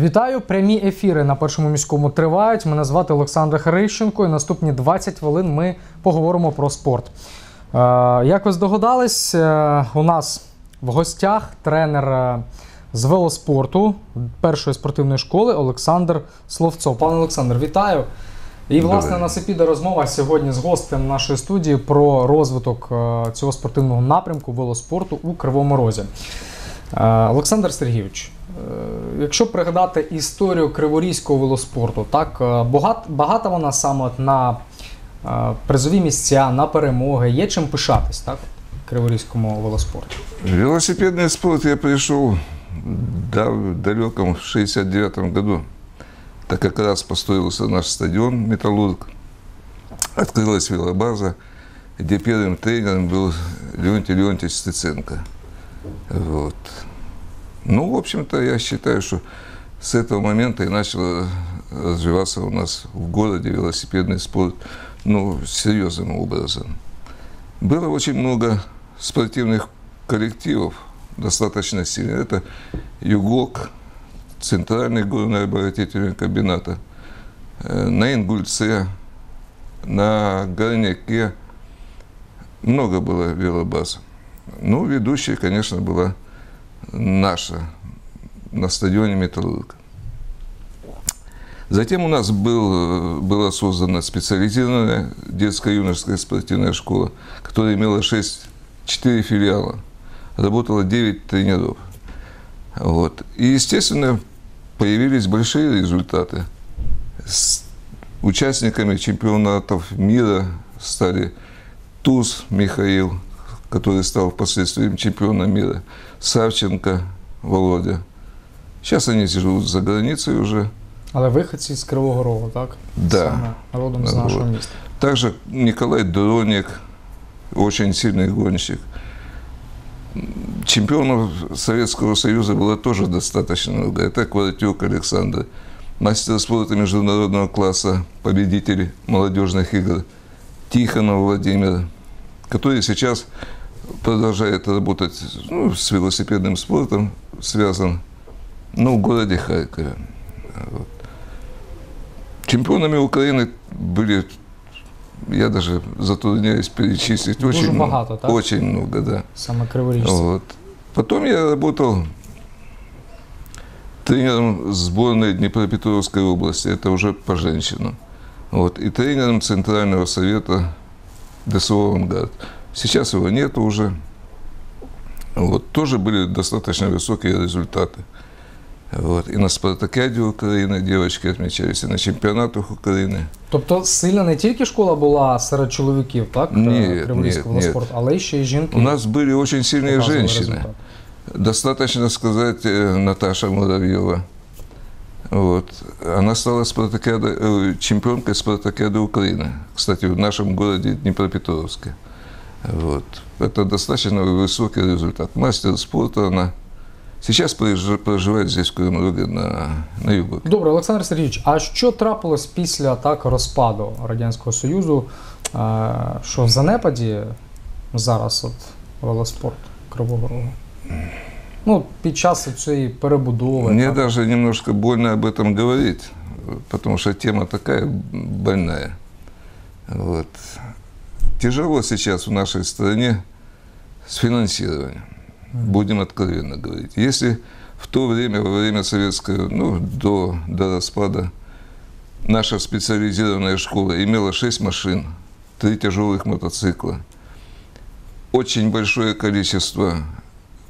Вітаю! Прямі ефіри на першому міському тривають. Мене звати Олександр Харищенко. І наступні 20 хвилин ми поговоримо про спорт. Е, як ви здогадались, е, у нас в гостях тренер е, з велоспорту першої спортивної школи Олександр Словцов. Пане Олександр, вітаю! І, власне, Добре. нас і піде розмова сьогодні з гостем нашої студії про розвиток цього спортивного напрямку велоспорту у Кривому Розі. Олександр Сергійович, якщо пригадати історію криворізького велоспорту, так е, багат- багата вона саме от на е, призові місця, на перемоги, є чим пишатись, так? Криворізькому велоспорту. В велосипедный спорт я пришел да, в далеком 69 году. Так как раз построился наш стадион «Металлург». Открылась велобаза, где первым тренером был Леонтий Леонтьевич Стеценко. Вот. Ну, в общем-то, я считаю, что с этого момента и начал развиваться у нас в городе велосипедный спорт, ну, серьезным образом. Было очень много спортивных коллективов, достаточно сильных. Это Югок, Центральный горный обогатительный комбината, э, на Ингульце, на Горняке. Много было велобаз. Ну, ведущей, конечно, была наша на стадионе «Металлург». Затем у нас был, была создана специализированная детско-юношеская спортивная школа, которая имела 6, 4 филиала. Работало 9 тренеров. Вот. И, естественно, появились большие результаты. С участниками чемпионатов мира стали Туз Михаил, который стал впоследствии чемпионом мира, Савченко Володя. Сейчас они живут за границей уже. Але виходці з Кривого Рогу, так? Да. Саме родом з Да, нашого вот. міста. Также Николай Дроник, очень сильный гонщик. Чемпионов Советского Союза было тоже достаточно много. Это Квартюк Александр, мастер спорта международного класса, победитель молодежных игр Тихонов Владимир, который сейчас продолжает работать ну, с велосипедным спортом, связан ну, в городе Харькове. Вот. Чемпионами Украины были, я даже затрудняюсь перечислить, Дуже очень, много- багато, так? очень много, да. Криворіжці. Вот. Потом я работал тренером сборной Днепропетровской области, это уже по женщинам. Вот. И тренером Центрального совета ДСО «Авангард». Сейчас его нет уже. Вот. Тоже были достаточно высокие результаты. Вот. И на спартакиаде Украины девочки отмечались, и на чемпионатах Украины. Тобто сильна не тільки школа була серед чоловіків, так? Ні, Криворізького ні, велоспорту, але й ще й жінки. У нас были очень сильные показували женщины. результат. Достаточно сказать э, Наташа Муравьева. Вот. Она стала спартакиадой- э, чемпионкой спартакиады Украины. Кстати, в нашем городе Днепропетровске. Вот. Это достаточно высокий результат. Мастер спорта она. Сейчас прожи- проживает здесь, в Кривом на, на югу. Добре, Олександр Сергійович, а що трапилось після так розпаду Радянського Союзу? е, Що в занепаді зараз от велоспорт Кривого Рогу? Ну, під час цієї перебудови. Мне так. даже немножко больно об этом говорить, потому что тема такая больная. Вот. Тяжело сейчас в нашей стране с финансированием. Будем откровенно говорить. Если в то время, во время советского, ну, до, до распада, наша специализированная школа имела 6 машин, 3 тяжелых мотоцикла, очень большое количество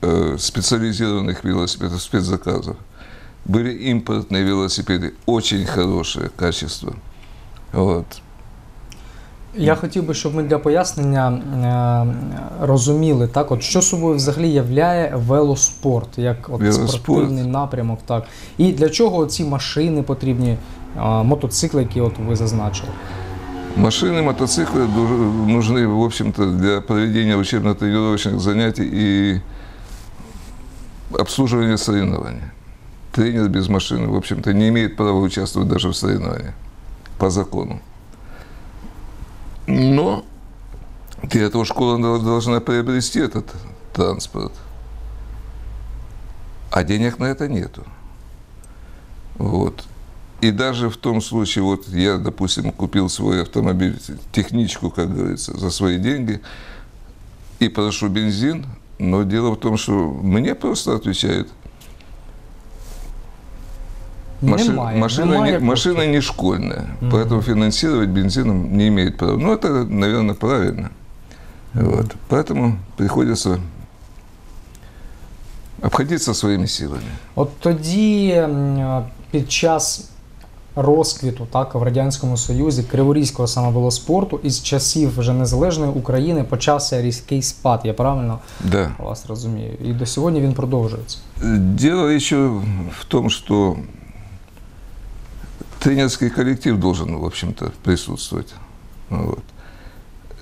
э, специализированных велосипедов, спецзаказов. Были импортные велосипеды, очень хорошее качество. Вот. Я хотів би, щоб ми для пояснення е, розуміли, так, от що собою взагалі являє велоспорт, як от Велоспорт. спортивний напрямок, так. І для чого ці машини потрібні, е, мотоцикли, які от ви зазначили. Машины, мотоциклы ду- нужны, в общем-то, для проведения учебно-тренировочных занятий и обслуживания соревнований. Тренер без машины, в общем-то, не имеет права участвовать даже в соревнованиях по закону. Но для этого школа дол- должна приобрести этот транспорт. А денег на это нету. Вот. И даже в том случае, вот я, допустим, купил свой автомобиль, техничку, как говорится, за свои деньги, и прошу бензин, но дело в том, что мне просто отвечают, маши- Немає, машина, немає не, коштів. машина не школьная, Мгм. поэтому финансировать бензином не имеет права. Ну, это, наверное, правильно. Вот. Поэтому приходится обходиться своими силами. От тоді м, під час розквіту так, в Радянському Союзі криворізького саме велоспорту із часів вже незалежної України почався різкий спад. Я правильно Да. вас розумію? І до сьогодні він продовжується. Дело еще в том, что тренерский коллектив должен, в общем-то, присутствовать. Вот.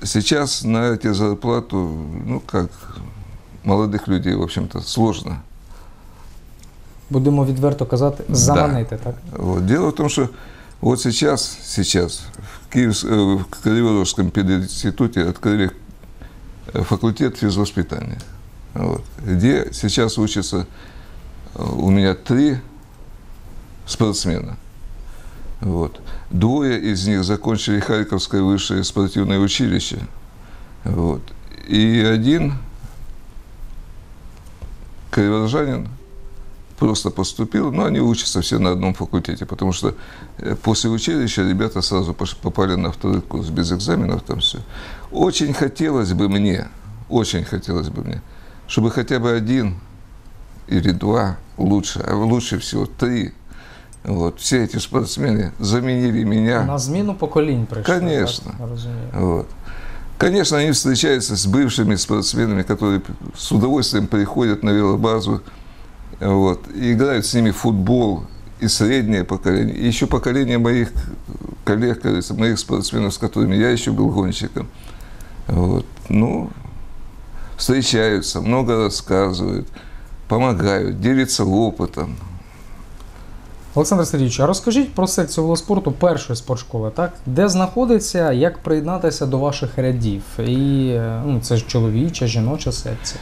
Сейчас на эти зарплату, ну, как молодых людей, в общем-то, сложно. Будемо відверто казати, заманити, так? Вот. Дело в том, что вот сейчас, сейчас в, Киев, э, в Криворожском пединституте открыли факультет физвоспитания, вот, где сейчас учатся э, у меня три спортсмена. Вот. Двое из них закончили Харьковское высшее спортивное училище. Вот. И один криворожанин просто поступил, но они учатся все на одном факультете, потому что э, после училища ребята сразу попали на второй курс без экзаменов, там все. Очень хотелось бы мне, очень хотелось бы мне, чтобы хотя бы один или два лучше, а лучше всего три, вот, все эти спортсмены заменили меня. На зміну поколінь прийшли. Конечно. Так? Я розумію. Вот. Конечно, они встречаются с бывшими спортсменами, которые с удовольствием приходят на велобазу вот, и играют с ними в футбол, и среднее поколение, и еще поколение моих коллег, кажется, моих спортсменов, с которыми я еще был гонщиком. Вот. Ну, встречаются, много рассказывают, помогают, делятся опытом. Олександр Сергійович, а розкажіть про секцію велоспорту першої спортшколи, так? Де знаходиться, як приєднатися до ваших рядів? І е, ну, це ж чоловіча, жіноча секція.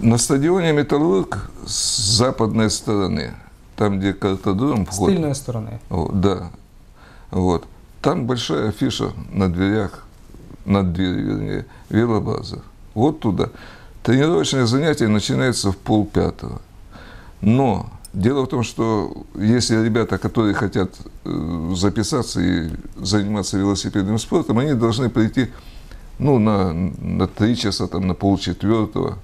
На стадионе «Металлург» с западной стороны, там, где картодром З вход, тильної сторони. О, да. Вот. Там большая афиша на дверях, над дверью, вернее, велобаза. Вот туда. Тренировочное занятие начинается в полпятого. Но дело в том, что если ребята, которые хотят э, записаться и заниматься велосипедным спортом, они должны прийти ну, на, на три часа, там, на полчетвертого.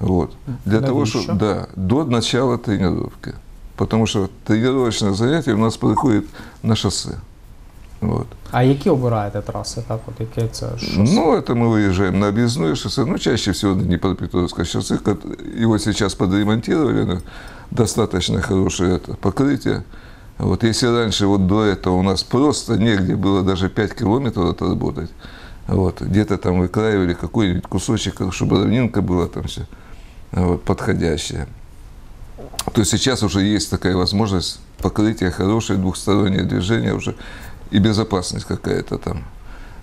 Вот. Для того, Навіщо? чтобы, да, до начала тренировки. Потому что тренировочное занятие у нас проходит на шоссе. Вот. А які обираєте траси? Так, от яке це шосе? Ну, это мы выезжаем на объездное шоссе, ну, чаще всего на Днепропетровское шоссе. кот- Его сейчас подремонтировали, но достаточно хорошее это покрытие. Вот если раньше вот до этого у нас просто негде было даже 5 километров отработать, вот, где-то там выкраивали какой-нибудь кусочек, чтобы равнинка была там все вот, подходящая. То сейчас уже есть такая возможность покрытия хорошее, двухстороннее движение уже и безопасность какая-то там.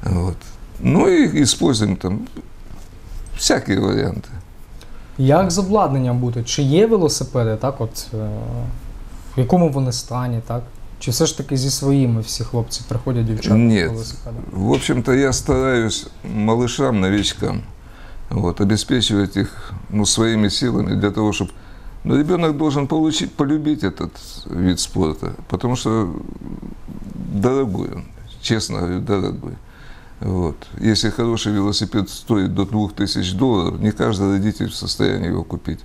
Вот. Ну и используем там всякие варианты. Як з обладнанням бути? Чи є велосипеди, так, от е, в якому вони стані, так? Чи все ж таки зі своїми всі хлопці приходять дівчата Ні. з велосипедами? В общем-то, я стараюсь малышам, новичкам вот, обеспечивать их ну, своими силами для того, чтобы ну, ребенок должен получить, полюбить этот вид спорта, потому что дорогой он, честно говорю, дорогой. Вот. Если хороший велосипед стоит до 2000 долларов, не каждый родитель в состоянии его купить.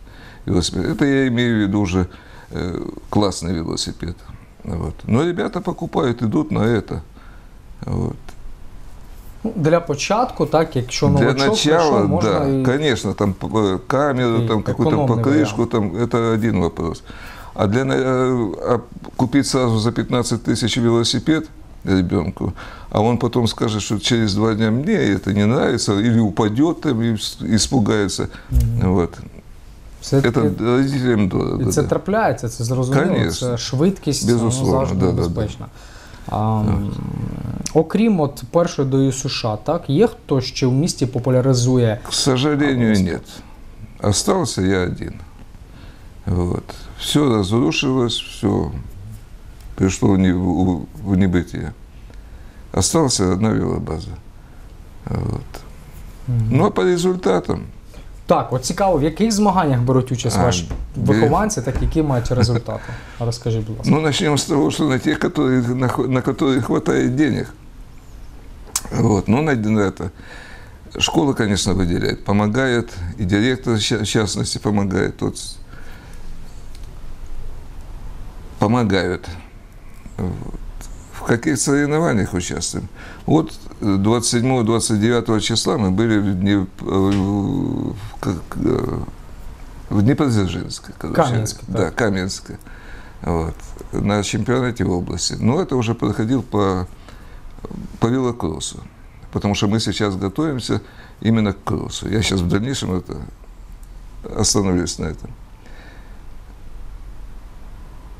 Велосипед. Это я имею в виду уже э, классный велосипед. Вот. Но ребята покупают, идут на это. Вот. Ну, для початку, так, якщо Для новачок начала, прийшов, можна да, і конечно, там э, камеру, И там какую-то покрышку, там это один вопрос. А для э, а купить сразу за 15 тысяч велосипед ребенку, а он потом скажет, что через два дня мне это не нравится, или упадет там и с- испугается. Вот. все-таки Это родителям дорого. І це да. трапляється, це зрозуміло. Конечно. Це швидкість Безусловно, ну, завжди да, да, да. небезпечна. А, м, окрім от першої до США, так, є хто ще в місті популяризує К сожалению, А, нет. Остался я один. Вот. Все разрушилось, все пришло в, не, в, в небытие. Осталась одна велобаза. Вот. Ну а по результатам, Так, от цікаво, в яких змаганнях беруть участь А, ваші де- вихованці, так які мають результати? Розкажіть, будь ласка. ну начнем с того, что на тех, которые, на, хо- на которые хватает денег. Вот. Ну, на, на это. Школа, конечно, выделяет, помогает, и директор, ща- в частности, помогает. Тот с- помогают. В каких соревнованиях участвуем? Вот э, 27-29 числа мы были в, Дне- в, как, э, в Днепродзержинске. Каменске, Да, так. Каменске. Вот. На чемпионате в области. Но это уже проходил по, по велокроссу. Потому что мы сейчас готовимся именно к кроссу. Я сейчас в дальнейшем это остановлюсь на этом.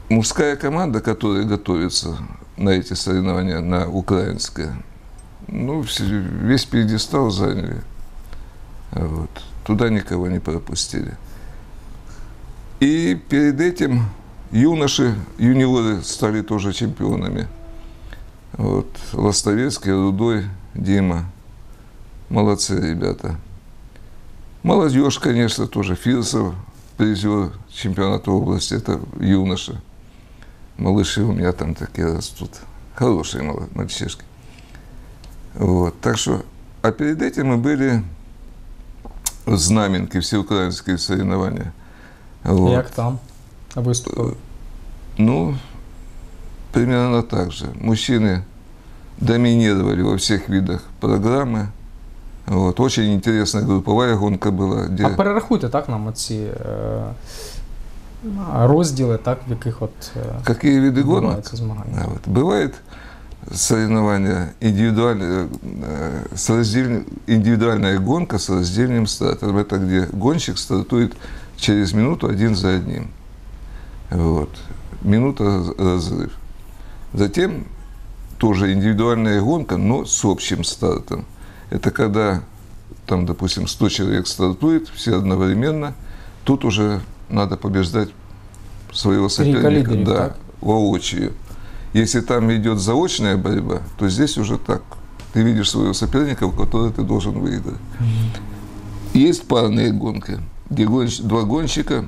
Мужская команда, которая готовится на эти соревнования, на украинское, ну, весь пьедестал заняли. Вот. Туда никого не пропустили. И перед этим юноши, юниоры стали тоже чемпионами. Вот. Ластовецкий, Рудой, Дима. Молодцы ребята. Молодежь, конечно, тоже. Фирсов, призер чемпионата области, это юноша. Малыши у меня там такие растут. Хорошие мальчишки. Вот. Так что, а перед этим мы были в Знаменке, всеукраинские соревнования. Вот. Як там виступили? Ну, примерно так же. Мужчины доминировали во всех видах программы. Вот. Очень интересная групповая гонка была. Где... А перерахуйте так нам оці е, розділи, так, в яких от Какие виды гонок? відбуваються змагання. А вот. Бывает соревнования индивидуальные, э, с раздельным- индивидуальная гонка с раздельным стартом. Это где гонщик стартует через минуту один за одним. Вот. Минута раз- разрыв. Затем тоже индивидуальная гонка, но с общим стартом. Это когда там, допустим, 100 человек стартует, все одновременно. Тут уже надо побеждать своего Трійка соперника. лідерів, да, так? воочию. Если там идет заочная борьба, то здесь уже так. Ты видишь своего соперника, в который ты должен выиграть. Есть парные гонки, где гонщ- два гонщика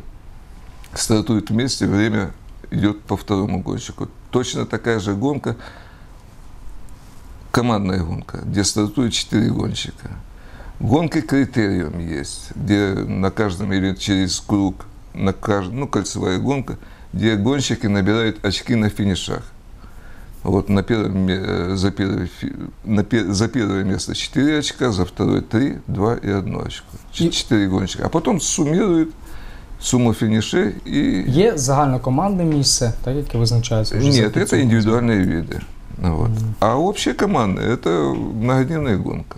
стартуют вместе, время идет по второму гонщику. Точно такая же гонка, командная гонка, где стартуют четыре гонщика. Гонки критериум есть, где на каждом или через круг, на каждом, ну, кольцевая гонка, где гонщики набирают очки на финишах. Вот на первом, ме- э, за, первый, фи- на пе- за первое место 4 очка, за второе 3, 2 и 1 очко. И- 4 гонщика. А потом суммируют сумму финишей и... Є загальнокомандне місце, так, яке визначається вже за Нет, это підсумком индивидуальные виды. Ну Вот. А общая команда – это многодневная гонка.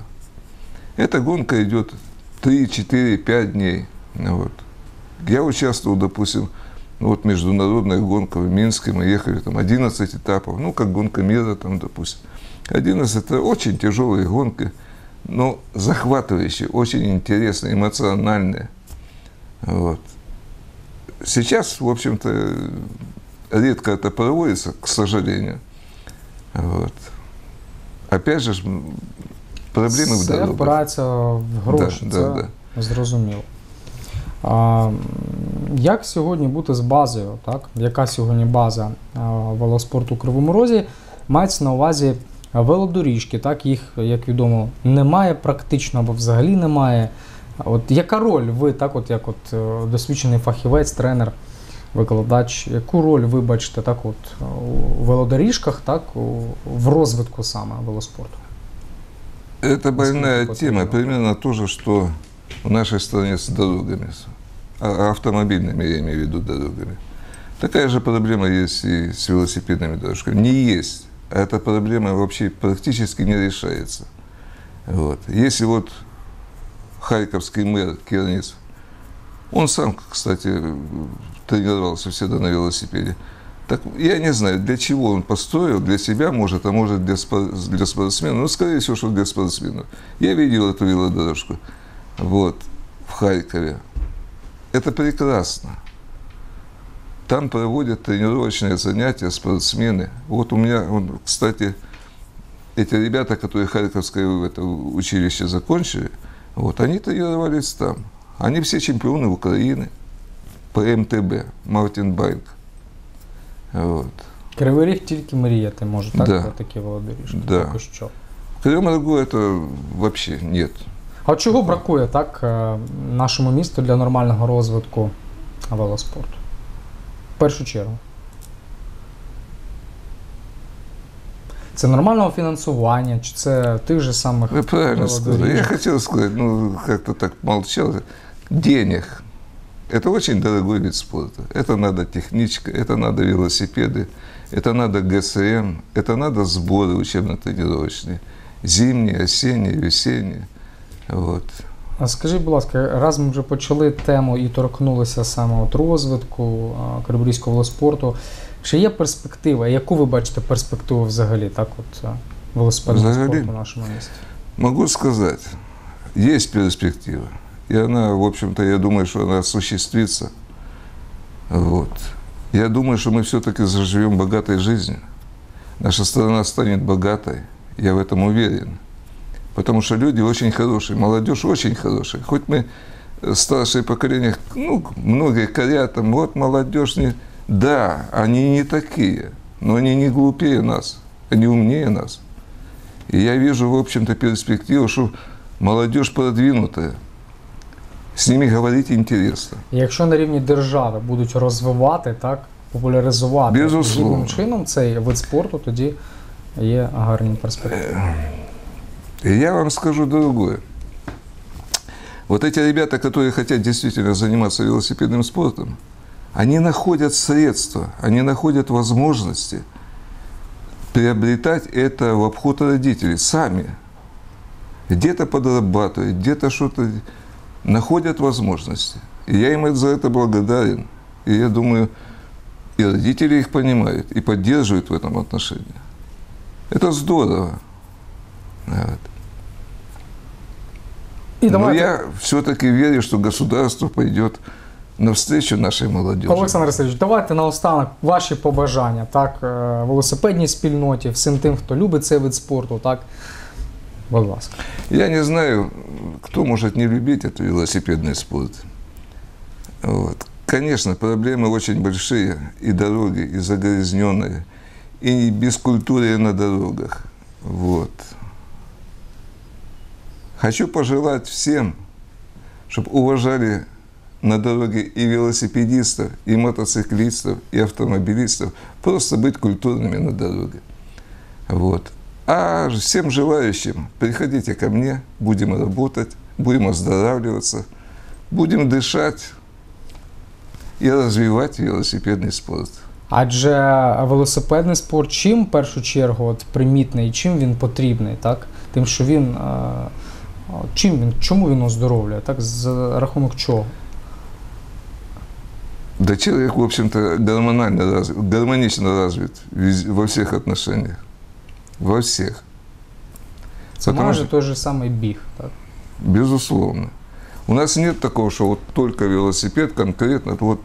Эта гонка идет 3, 4, 5 дней. Ну Вот. Я участвовал, допустим, ну вот международная гонка в Минске, мы ехали там 11 этапов, ну как гонка мира там, допустим. 11 – это очень тяжелые гонки, но захватывающие, очень интересные, эмоциональные. Вот. Сейчас, в общем-то, редко это проводится, к сожалению. Вот. Опять же, ж, м, проблемы в Це дорогах. впирається в гроші, Да, це да, да. зрозуміло. А, як сьогодні бути з базою? Так? Яка сьогодні база велоспорту у Кривому Розі? Мається на увазі велодоріжки, так? їх, як відомо, немає практично або взагалі немає. От яка роль ви, так, от як от е, досвідчений фахівець, тренер, викладач, яку роль ви бачите так, от, у велодоріжках, так, в розвитку саме велоспорту? Это больная тема, примерно то же, что в нашей стране с дорогами, а- автомобильными, я имею в виду, дорогами. Такая же проблема есть и с велосипедными дорожками. Не есть. А эта проблема вообще практически не решается. Вот. Если вот харьковский мэр Керниц, он сам, кстати, тренировался всегда на велосипеде. Так я не знаю, для чего он построил, для себя, может, а может для, спор- для спортсменов. Ну, скорее всего, что для спортсменов. Я видел эту велодорожку вот, в Харькове. Это прекрасно. Там проводят тренировочные занятия спортсмены. Вот у меня, вот, кстати, эти ребята, которые Харьковское это, училище закончили, вот, они тренировались там. Они все чемпионы Украины по МТБ, Маунтинбайк. Вот. Кривий ріг тільки мріяти може, так, Да. про такі володарі. Да. Поки що. Крым Рогу это вообще нет. А от чого бракує так е, нашому місту для нормального розвитку велоспорту? В першу чергу. Це нормального фінансування, чи це тих же самих Вы правильно сказали. Я велодоріжок? хотел сказать, ну, как-то так молчал. Денег. Это очень дорогой вид спорта. Это надо техничка, это надо велосипеды, это надо ГСМ, это надо сборы учебно-тренировочные. Зимние, осенние, весенние. Вот. А скажіть, будь ласка, раз ми вже почали тему і торкнулися саме от розвитку криворізького велоспорту. Чи є перспектива? Яку ви бачите перспективу взагалі, так, от велосипедного спорту в нашому місті? Могу сказать, есть перспектива. И она, в общем-то, я думаю, что она осуществится. Вот. Я думаю, что мы все-таки заживем богатой жизнью. Наша страна станет богатой. Я в этом уверен. Потому что люди очень хорошие, молодежь очень хорошая. Хоть мы э, старшее поколение, ну, многие корят, там, вот молодежь не... Да, они не такие, но они не глупее нас, они умнее нас. И я вижу, в общем-то, перспективу, что молодежь продвинутая. С ними говорить интересно. І Якщо на рівні держави будуть розвивати, так, популяризувати Безусловно. гідним чином цей вид спорту, тоді є гарні перспективи. И я вам скажу другое. Вот эти ребята, которые хотят действительно заниматься велосипедным спортом, они находят средства, они находят возможности приобретать это в обход родителей сами. Где-то подрабатывают, где-то что-то находят возможности. И я им за это благодарен. И я думаю, и родители их понимают, и поддерживают в этом отношении. Это здорово. Вот. І Но давайте, я все-таки верю, что государство пойдет навстречу нашей молодежи. Олександр Васильович, давайте наостанок ваші побажання, так, е, велосипедній спільноті, всім тим, хто любить цей вид спорту, так. Будь ласка. Я не знаю, кто может не любить этот велосипедный спорт. Вот. Конечно, проблемы очень большие, и дороги, и загрязненные, и бескультурие на дорогах. Вот. Хочу пожелать всем, чтобы уважали на дороге и велосипедистов, и мотоциклистов, и автомобилистов, просто быть культурными на дороге. Вот. А всем желающим, приходите ко мне, будем работать, будем оздоравливаться, будем дышать и развивать велосипедный спорт. Адже велосипедний спорт чим в першу чергу от, примітний, чим він потрібний, так? Тим, що він. е, от Чим він, чому він оздоровлює, так? За рахунок чого? Да человек, в общем-то, гормонально развит, гармонично развит вез- во всех отношениях. Во всех. Це Потому майже що- той же самий біг. Так? Безусловно. У нас нет такого, что вот только велосипед конкретно, вот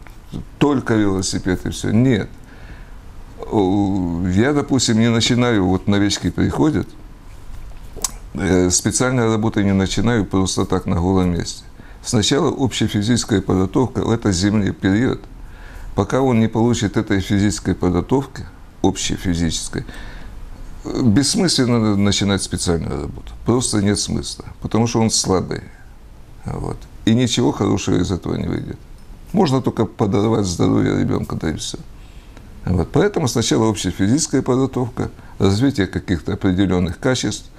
только велосипед и все. Нет. О, Я, допустим, не начинаю, вот новички приходят, специальной работы не начинаю просто так на голом месте. Сначала общая физическая подготовка, это зимний период. Пока он не получит этой физической подготовки, общей физической, бессмысленно начинать специальную работу. Просто нет смысла, потому что он слабый. Вот. И ничего хорошего из этого не выйдет. Можно только подорвать здоровье ребенка, да и все. Вот. Поэтому сначала общая физическая подготовка, развитие каких-то определенных качеств,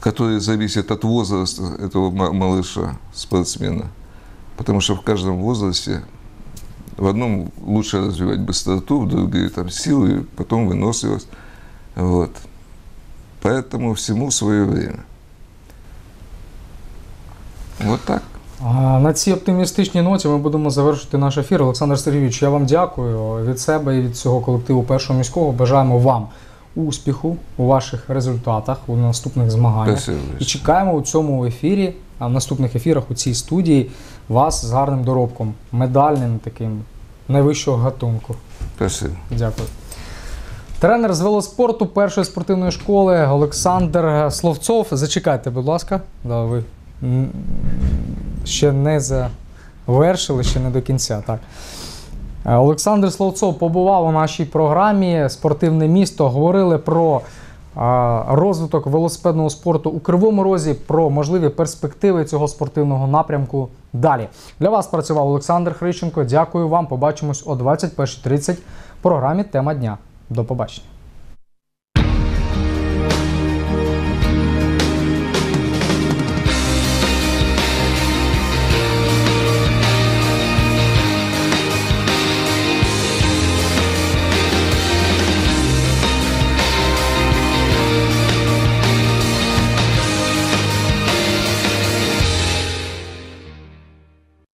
которые зависят от возраста этого ма- малыша, спортсмена. Потому что в каждом возрасте в одном лучше развивать быстроту, в другие там силу, и потом выносливость. Вот. Поэтому всему свое время. Вот так. А, На цій оптимістичній ноті ми будемо завершити наш ефір. Олександр Сергійович, я вам дякую від себе і від цього колективу першого міського. Бажаємо вам Успіху у ваших результатах у наступних змаганнях. Спасибо. І чекаємо у цьому ефірі, а в наступних ефірах у цій студії вас з гарним доробком, медальним таким найвищого гатунку. Спасибо. Дякую. Тренер з велоспорту першої спортивної школи Олександр Словцов. Зачекайте, будь ласка. Да, ви ще не завершили, ще не до кінця. Так. Е, Олександр Словцов побував у нашій програмі Спортивне місто. Говорили про розвиток велосипедного спорту у Кривому Розі, про можливі перспективи цього спортивного напрямку далі. Для вас працював Олександр Хрищенко. Дякую вам. Побачимось о 21.30 в програмі Тема дня. До побачення.